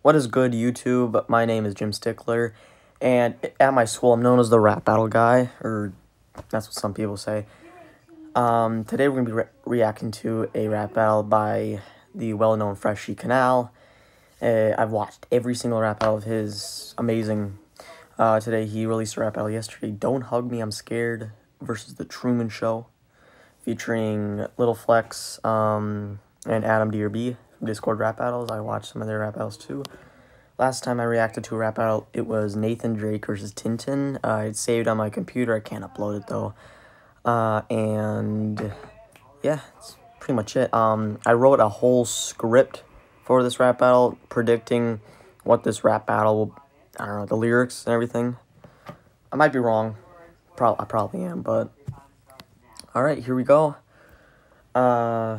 What is good, YouTube? My name is Jim Stickler, and at my school, I'm known as the rap battle guy, or that's what some people say. Um, today, we're going to be re reacting to a rap battle by the well known Freshy Kanal. Uh, I've watched every single rap battle of his. Amazing. Uh, today, he released a rap battle yesterday Don't Hug Me, I'm Scared versus The Truman Show, featuring Little Flex um, and Adam DRB. Discord rap battles. I watched some of their rap battles too. Last time I reacted to a rap battle, it was Nathan Drake versus Tintin. Uh, it's saved on my computer. I can't upload it though. Uh, and yeah, that's pretty much it. Um, I wrote a whole script for this rap battle, predicting what this rap battle will. I don't know the lyrics and everything. I might be wrong. Pro- I probably am, but all right, here we go. Uh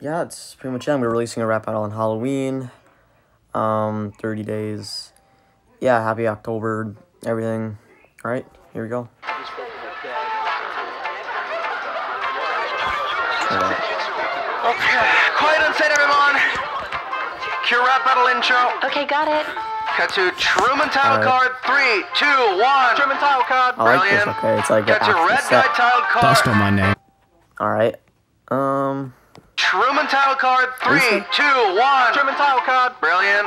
yeah, it's pretty much it. I'm releasing a rap battle on Halloween. Um, 30 days. Yeah, happy October, everything. All right, here we go. Okay, quiet on set, everyone. Cue rap battle intro. Okay, got it. Cut to Truman title Alright. card. Three, two, one. Truman title card. I like this. Brilliant. Okay, it's like an Cut to actual red guy title card. That's not my name. All right. Um. Truman title card. Three, Listen. two, one. Truman title card. Brilliant.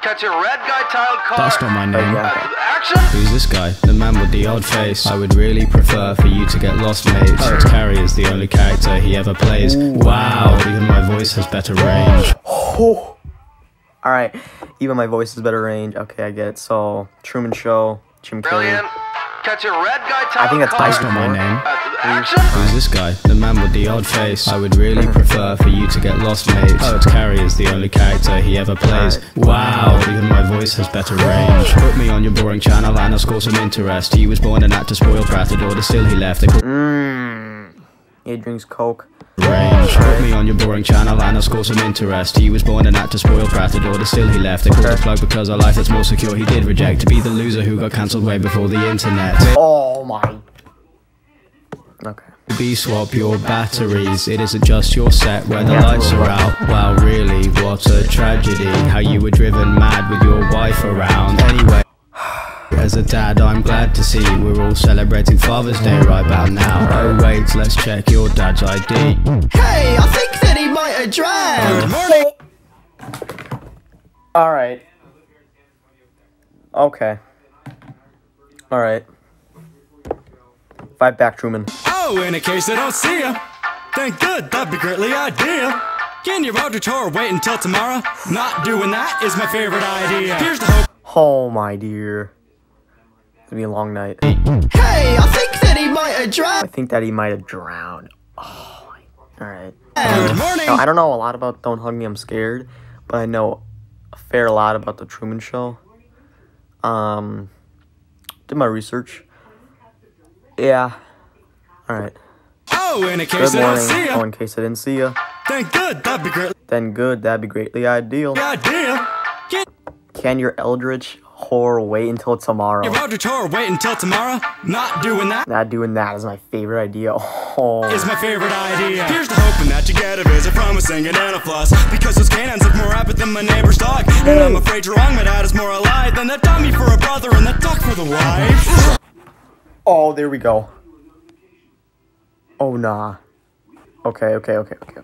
Catch to red guy title card. That's not my name. yeah. Uh, action. Who's this guy? The man with the odd face. I would really prefer for you to get lost, mate. Alex Carrey is the only character he ever plays. Wow, even my voice has better range. Oh. All right. Even my voice is better range. Okay, I get it. So Truman Show, Jim Carrey. Brilliant. Cut to red guy title I think that's card. That's not my name. Uh, action. Who's this guy? The man with the odd face. I would really prefer for you to get lost, mate. Alex Carrey is the only character he ever plays. Wow, even my voice has better range. Put me on your boring channel and I'll score some interest. He was born an actor, spoiled brat, adored, still he left. Mmm. He drinks Coke. range. Put me on your boring channel and I'll score some interest. He was born an actor, spoiled brat, adored, still he left. They called the plug because a life that's more secure he did reject. To be the loser who got cancelled way before the internet. Oh my. Okay. B swap your batteries. It isn't just your set where the lights are out. Wow, really, what a tragedy. How you were driven mad with your wife around. Anyway. As a dad, I'm glad to see we're all celebrating Father's Day right about now. Oh wait, let's check your dad's ID. Hey, I think that he might have drowned. All right. Okay. All right. Fight back, Truman. Oh, in a case I don't see ya. Then good, that'd be greatly ideal. Can you road to tour wait until tomorrow? Not doing that is my favorite idea. Here's the hope. Oh my dear. It's gonna be a long night. Hey, I think that he might have drowned. I drowned. think that he might have drowned. Oh, all right. Good morning. Now, I don't know a lot about Don't Hug Me, I'm Scared, but I know a fair lot about the Truman Show. Um, did my research. Yeah. All right. Oh, in a case Good I see morning. Oh, ya. in case I didn't see ya, Then good, that'd be great. then good. That'd be greatly ideal. ideal. Can Can your eldritch whore wait until tomorrow? you road to tour wait until tomorrow? Not doing that Not doing that is my favorite idea. Oh. is my favorite idea. Here's the hoping that you get a visit from a singing and a floss. Because those canines look more rapid than my neighbor's dog. And I'm afraid you're wrong, my dad is more alive than the dummy for a brother and the duck for the wife. Oh, there we go. Oh nah. Okay, okay, okay, okay,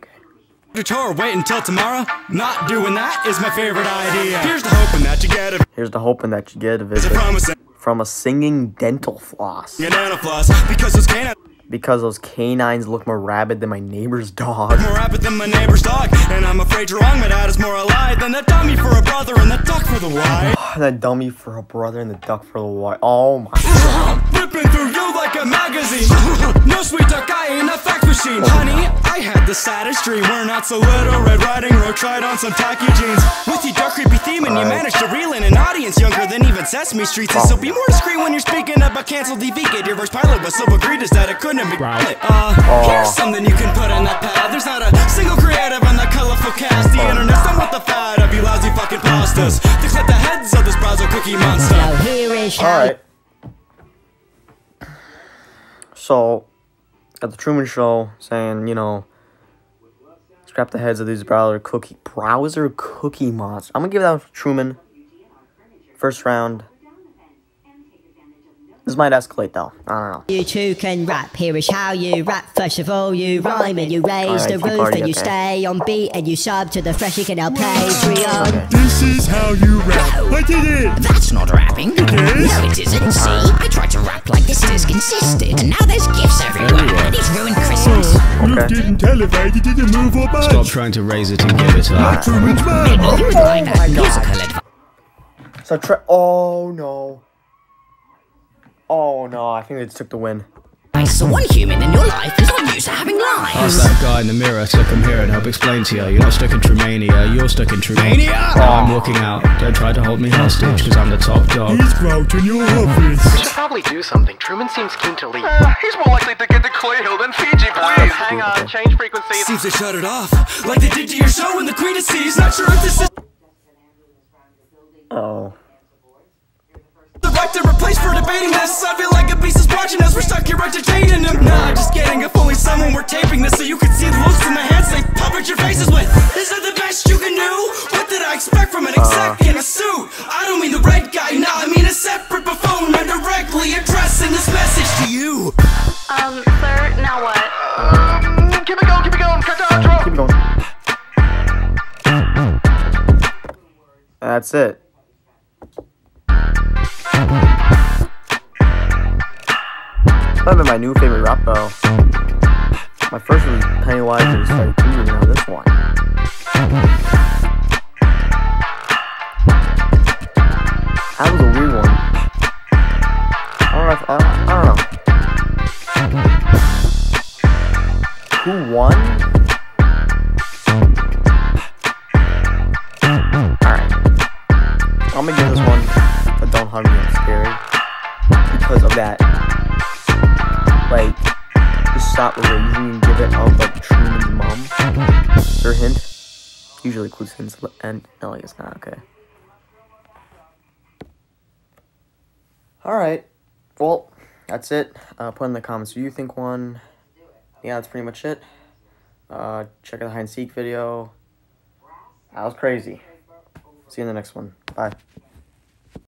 okay. tour wait until tomorrow? Not doing that is my favorite idea. Here's the hoping that you get a Here's the hoping that you get a visit a singing from a singing dental floss. floss. Because those canines Because those canines look more rabid than my neighbor's dog. more rapid than my neighbor's dog. And I'm afraid you're wrong, my dad is more alive than the dummy for a brother and the duck for the wife. that dummy for a brother and the duck for the wife. Oh my. Flipping through you a magazine. No sweet duck, I ain't a fact machine. Honey, I had the saddest dream. We're not so little, Red Riding Hood tried on some tacky jeans. With your dark, creepy theme, and you managed to reel in an audience younger than even Sesame Street. And so be more discreet when you're speaking up about canceled DV. Get your verse pilot was so is that it couldn't be. Right. Uh, here's something you can put on that pad. There's not a single creative on that colorful cast. The internet's done with the fad of you lousy fucking pastas. To clip the heads of this browser cookie monster. Now here is how Alright. So, at the Truman Show, saying, you know, Scrap the heads of these browser cookie browser cookie monsters. I'm gonna give that to Truman. First round. This might escalate though. I don't know. You two can rap, here is how you rap. First of all, you rhyme and you raise Alright, the roof party, and you okay. stay on beat and you sub to the fresh. You Freshy Kanal Patreon. This is how you rap. I did it. That's not rapping. is. No, it isn't. See, I tried to rap like this disc insisted, and now there's gifts everywhere, and it's ruined Christmas. Oh, you Okay. didn't elevate, you didn't move or budge. Stop trying to raise it and give it up. Truman's man. You would like that oh, musical advice. So try. Oh no. Oh no! I think they just took the win. So one human in your life is not used to having Ask lives. in the mirror to come here and help explain to you. You're not stuck in Trumania, you're stuck in Trumania. I'm walking out. Don't try to hold me hostage, because I'm the top dog. He's crouching your We office. should probably do something. Truman seems keen to leave. Uh, he's more likely to get to Clay Hill than Fiji, please. Hang on, change frequency. Seems they shut it off, like they did to your show when the Queen of Seas. Not sure if this is Oh. the right to replace for debating this. I feel like a beast is watching us. We're stuck here entertaining them. Um, sir, now what? Um, keep it going, keep it going. Cut the outro. Keep going. That's it. Might have been my new favorite rap though. My first was Pennywise and Strike 2, and now this one. That was a weird one. Won? Alright. I'm gonna give this one to Don't Hug Me, I'm Scared. Because of that. Like, just stop with raising and give it up like Truman's mom. Her hint. Usually includes hints and no, I guess not, okay. Alright. Well, that's it. Uh, put in the comments who you think won. Yeah, that's pretty much it. Uh, check out the hide and seek video. That was crazy. See you in the next one. Bye.